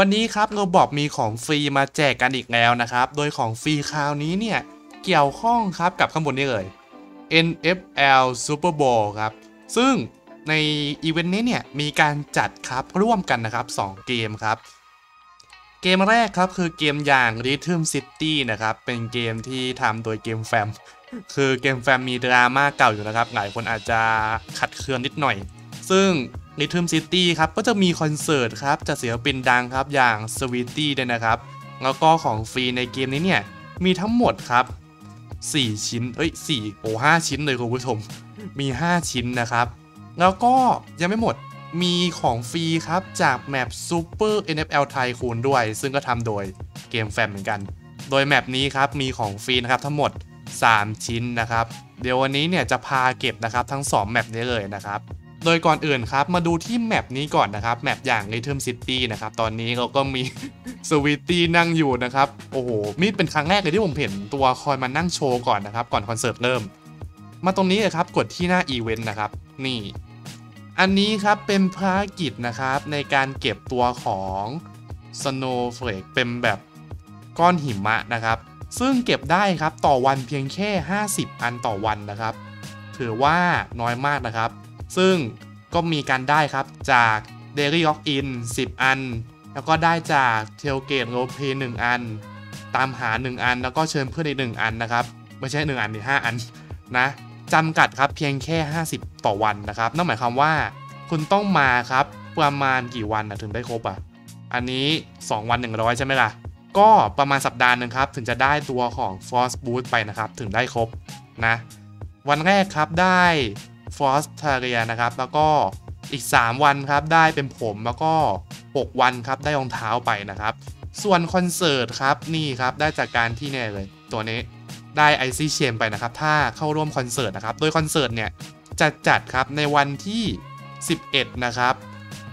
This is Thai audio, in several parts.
วันนี้ครับเราบอกมีของฟรีมาแจกกันอีกแล้วนะครับ โดยของฟรีคราวนี้เนี่ย เกี่ยวข้องครับกับข้างบนนี้เลย NFL Super Bowl ครับ ซึ่งในอีเวนต์นี้เนี่ย มีการจัดครับร่วมกันนะครับ 2 เกมครับ เกมแรกครับคือเกมอย่าง Rhythm City นะครับ เป็นเกมที่ทำโดยเกมแฟม คือเกมแฟมมีดราม่าเก่าอยู่นะครับ หลายคนอาจจะขัดเคืองนิดหน่อย ซึ่ง Rhythm City ครับก็จะมีคอนเสิร์ตครับจากศิลปินดังครับอย่าง Sweetie ด้วยนะครับ แล้วก็ของฟรีในเกมนี้เนี่ยมีทั้งหมดครับ 4 ชิ้น เอ้ย4โอ้5ชิ้นเลยคุณผู้ชม มี 5 ชิ้นนะครับ แล้วก็ยังไม่หมดมีของฟรีครับจากแมป Super NFL Tycoon ด้วย ซึ่งก็ทำโดยเกมแฟมเหมือนกัน โดยแมปนี้ครับมีของฟรีนะครับทั้งหมด 3 ชิ้นนะครับ เดี๋ยววันนี้เนี่ยจะพาเก็บนะครับทั้ง 2 map นี้เลยนะครับ โดยก่อนอื่นครับ มาดูที่ map นี้ก่อนนะครับ map อย่าง Rhythm City นะครับ ตอนนี้เราก็มี Saweetie นั่งอยู่นะครับ โอ้โห นี่เป็นครั้งแรกเลยที่ผมเห็นตัวคอยมานั่งโชว์ก่อนนะครับ ก่อนคอนเสิร์ตเริ่ม มาตรงนี้เลยครับ กดที่หน้าอีเวนต์นะครับ นี่ อันนี้ครับเป็นภารกิจนะครับ ในการเก็บตัวของ Snowflake เป็นแบบก้อนหิมะนะครับ ซึ่งเก็บได้ครับต่อวันเพียงแค่ 50 อันต่อวันนะครับ ถือว่าน้อยมากนะครับ ซึ่งก็มีการได้ครับจาก Daily Log In 10 อัน แล้วก็ได้จาก Tailgate r o Play 1 อัน ตามหา 1 อัน แล้วก็เชิญเพื่อนอีก 1 อันนะครับ ไม่ใช่ 1 อันนี่5อันนะจำกัดครับเพียงแค่ 50 ต่อวันนะครับ นั่นหมายความว่า คุณต้องมาครับประมาณกี่วันนะถึงได้ครบอะ อันนี้ 2 วัน 100 ใช่ไหมล่ะ ก็ประมาณสัปดาห์หนึ่งครับ ถึงจะได้ตัวของ Force Boost ไปนะครับ ถึงได้ครบนะ วันแรกครับได้ Force t a r i a นะครับ แล้วก็อีก 3 วันครับ ได้เป็นผมแล้วก็ 6 วันครับ ได้รองเท้าไปนะครับ ส่วนคอนเสิร์ตครับ นี่ครับ ได้จากการที่เนี่ยเลย ตัวนี้ได้ไอซี่เชมไปนะครับ ถ้าเข้าร่วมคอนเสิร์ตนะครับ โดยคอนเสิร์ตเนี่ยจะจัดครับในวันที่ 11 นะครับ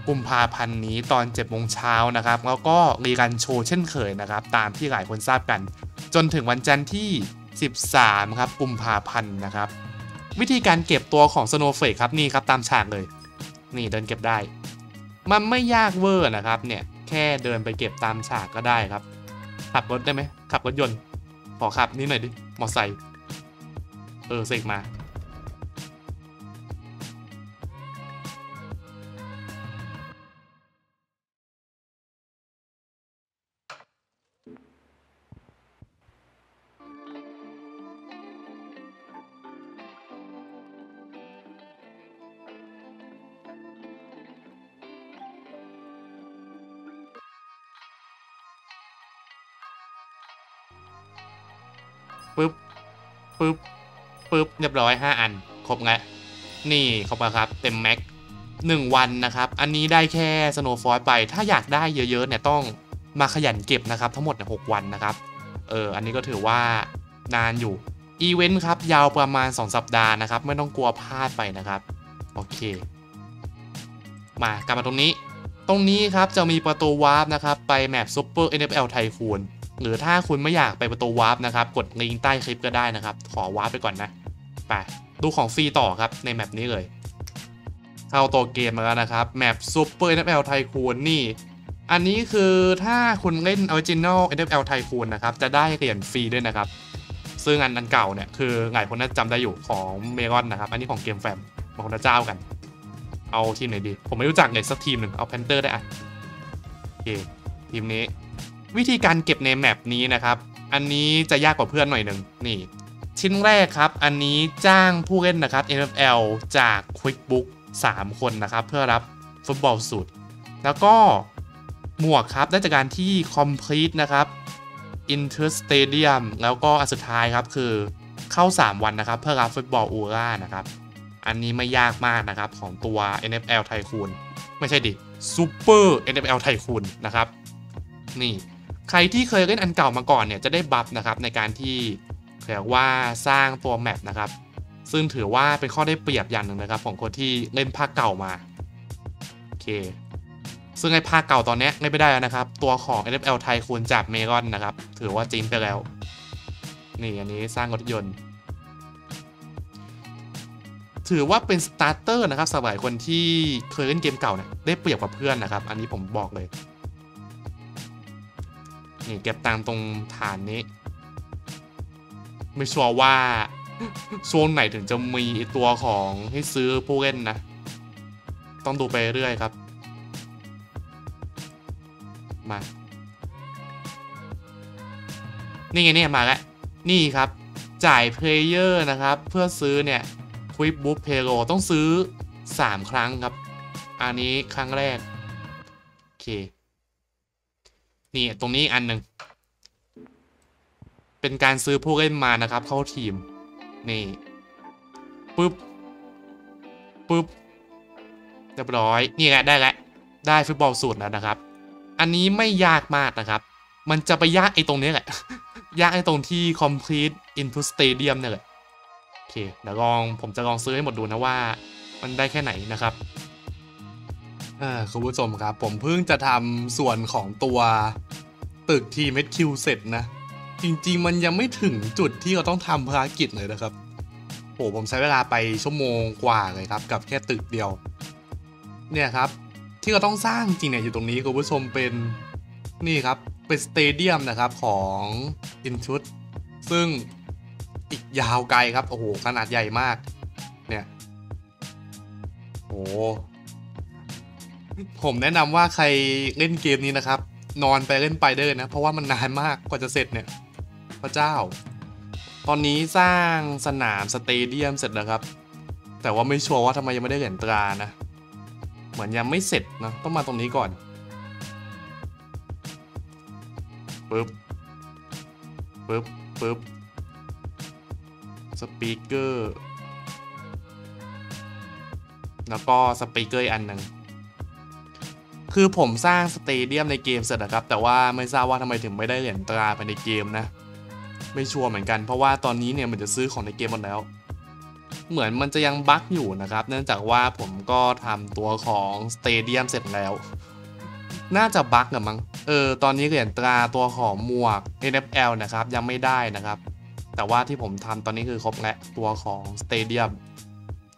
กุมภาพันธ์นี้ตอน7โมงเช้านะครับ แล้วก็รีรันโชว์เช่นเคยนะครับ ตามที่หลายคนทราบกัน จนถึงวันจันทร์ที่ 13 ครับกุมภาพันธ์นะครับ วิธีการเก็บตัวของ Snowflake ครับนี่ครับตามฉากเลย นี่เดินเก็บได้ มันไม่ยากเวอร์นะครับเนี่ยแค่เดินไปเก็บตามฉากก็ได้ครับ ขับรถได้ไหมขับรถยนต์ขอขับนี่หน่อยดิมอไซค์เออเสกมา ปึ๊บปึ๊บปึ๊บเรียบร้อย 5 อัน ครบแล้วนี่ครบครับ เต็ม max หนึ่งวันนะครับ อันนี้ได้แค่ Snowflake ไป ถ้าอยากได้เยอะๆเนี่ยต้องมาขยันเก็บนะครับ ทั้งหมดเนี่ยหวันนะครับ เออ อันนี้ก็ถือว่านานอยู่ อีเวนต์ครับ ยาวประมาณ 2 สัปดาห์นะครับ ไม่ต้องกลัวพลาดไปนะครับ โอเค มากลับมาตรงนี้ ตรงนี้ครับจะมีประตู warp นะครับ ไป map Super NFL Tycoon หรือถ้าคุณไม่อยากไปประตูวาร์ปนะครับ กดลิงก์ใต้คลิปก็ได้นะครับ ขอวาร์ปไปก่อนนะไปดูของฟรีต่อครับในแมปนี้เลยเข้าตัวเกมมาแล้วนะครับแมป Super NFL Tycoon นี่ อันนี้คือถ้าคุณเล่น Original NFL Tycoon นะครับ จะได้เหรียญฟรีด้วยนะครับ ซึ่งอันอันเก่าเนี่ย คือหลายคนน่าจะจำได้อยู่ของเมรอนนะครับ อันนี้ของเกมแฟมบางคนจะเจ้ากัน เอาทีมไหนดี ผมไม่รู้จักเลยสักทีมหนึ่งเอาแพนเตอร์ได้อะโอเคทีมนี้ วิธีการเก็บในแมปนี้นะครับ อันนี้จะยากกว่าเพื่อนหน่อยหนึ่งนี่ ชิ้นแรกครับ อันนี้จ้างผู้เล่นนะครับ NFL จาก QuickBook 3 คนนะครับ เพื่อรับฟุตบอลสูตรแล้วก็หมวกครับได้จากการที่ Complete นะครับ Inter Stadium แล้วก็อันสุดท้ายครับคือเข้า 3 วันนะครับ เพื่อรับฟุตบอลอูร่านะครับ อันนี้ไม่ยากมากนะครับ ของตัว NFL ไทคูนไม่ใช่ดิ Super NFL ไทคูนนะครับ นี่ ใครที่เคยเล่นอันเก่ามาก่อนเนี่ยจะได้บัฟนะครับในการที่เรียกว่าสร้างตัวแมปนะครับ ซึ่งถือว่าเป็นข้อได้เปรียบอย่างหนึ่งนะครับ ของคนที่เล่นภาคเก่ามา โอเค ซึ่งไอ้ภาคเก่าตอนนี้เล่นไม่ได้แล้วนะครับ ตัวของ NFL ไทยคูนจากเมรอนนะครับ ถือว่าจีนไปแล้ว นี่อันนี้สร้างรถยนต์ ถือว่าเป็นสตาร์เตอร์นะครับสำหรับคนที่เคยเล่นเกมเก่าเนี่ยได้เปรียบกว่าเพื่อนนะครับ อันนี้ผมบอกเลย นี่เก็บตังตรงฐานนี้ ไม่ชัวร์ว่าช่วงไหนถึงจะมีตัวของให้ซื้อผู้เล่นนะ ต้องดูไปเรื่อยครับ มา นี่ไงเนี่ยมาแล้ว นี่ครับ จ่ายเพลเยอร์นะครับ เพื่อซื้อเนี่ยควิปบุ๊ p เพโ o ต้องซื้อ 3 ครั้งครับ อันนี้ครั้งแรก โอเค นี่ตรงนี้อีกอันหนึ่งเป็นการซื้อผู้เล่นมานะครับ เข้าทีม นี่ปึ๊บปึ๊บเรียบร้อย นี่แหละได้แล้วได้ฟุตบอลสูตรแล้วนะครับ อันนี้ไม่ยากมากนะครับ มันจะไปยากไอ้ตรงนี้แหละ ยากไอ้ตรงที่ complete into stadium เนี่ยแหละ โอเค เดี๋ยวลองผมจะลองซื้อให้หมดดูนะว่า มันได้แค่ไหนนะครับ คุณผู้ชมครับ ผมเพิ่งจะทำส่วนของตัวตึกทีเมดคิวเสร็จนะ จริง ๆ มันยังไม่ถึงจุดที่เราต้องทำภารกิจเลยนะครับโหผมใช้เวลาไปชั่วโมงกว่าเลยครับ กับแค่ตึกเดียว เนี่ยครับ ที่เราต้องสร้างจริงเนี่ยอยู่ตรงนี้คุณผู้ชมเป็นนี่ครับ เป็น stadium นะครับของอินชุดซึ่งอีกยาวไกลครับ โอ้โห ขนาดใหญ่มาก เนี่ยโอ้ ผมแนะนำว่าใครเล่นเกมนี้นะครับ นอนไปเล่นไปเถอะนะ เพราะว่ามันนานมากกว่าจะเสร็จเนี่ย พระเจ้า ตอนนี้สร้างสนาม stadium เสร็จแล้วครับ แต่ว่าไม่ชัวร์ว่าทำไมยังไม่ได้เหรียญตรานะ เหมือนยังไม่เสร็จนะต้องมาตรงนี้ก่อนปึ๊บปึ๊บปึ๊บ speaker แล้วก็ speaker อีกอันหนึ่ง คือผมสร้าง stadium ในเกมเสร็จนะครับ แต่ว่าไม่ทราบว่าทำไมถึงไม่ได้เหรียญตราไปในเกมนะ ไม่ชัวร์เหมือนกัน เพราะว่าตอนนี้เนี่ยมันจะซื้อของในเกมหมดแล้ว เหมือนมันจะยัง bug อยู่นะครับ เนื่องจากว่าผมก็ทำตัวของ stadium เสร็จแล้ว น่าจะ bug อะมั้ง เออ ตอนนี้เหรียญตราตัวของหมวก NFL นะครับยังไม่ได้นะครับ แต่ว่าที่ผมทำตอนนี้คือครบและตัวของ stadium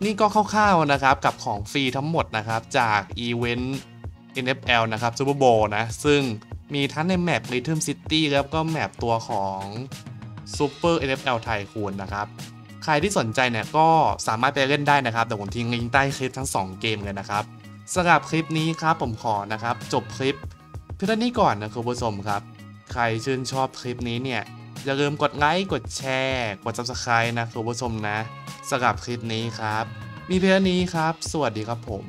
นี่ก็คร่าวๆนะครับกับของฟรีทั้งหมดนะครับจากอีเวนต์ NFL นะครับ Super Bowlนะ ซึ่งมีทั้งในแมป Rhythm City แล้วก็แมปตัวของ Super NFL ไทยคูนนะครับ ใครที่สนใจเนี่ยก็สามารถไปเล่นได้นะครับเดี๋ยวผมทิ้งลิงก์ใต้คลิปทั้ง 2 เกมเลยนะครับสำหรับคลิปนี้ครับผมขอนะครับ จบคลิปเพียงเท่านี้ก่อนนะคุณผู้ชมครับ ใครชื่นชอบคลิปนี้เนี่ยอย่าลืมกดไลค์กดแชร์กด subscribe นะคุณผู้ชมนะสำหรับคลิปนี้ครับ มีเพียงเท่านี้ครับ สวัสดีครับผม